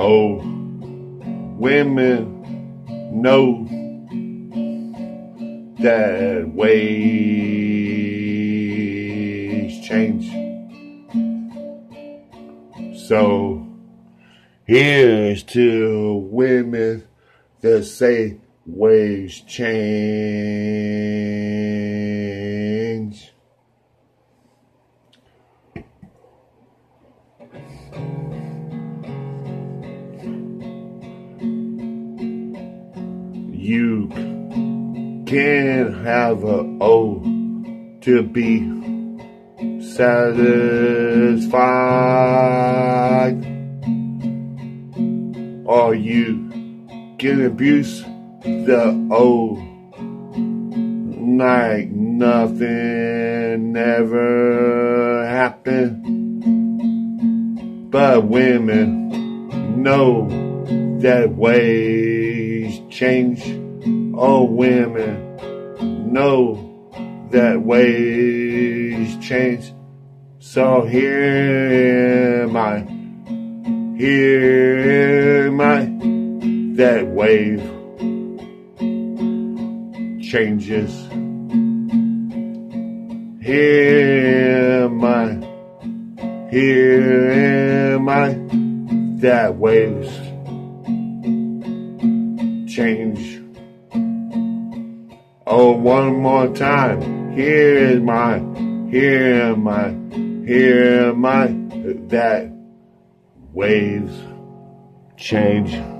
Oh, women know that ways change. So here's to women that say ways change. You can have a O to be satisfied. Or you can abuse the O like nothing ever happened. But women know that ways change. Oh, women know that ways change. So here am I, here am I, that wave changes. Here am I, here am I, that waves change. Oh, one more time. Here is my, here am I, here am I, that waves change.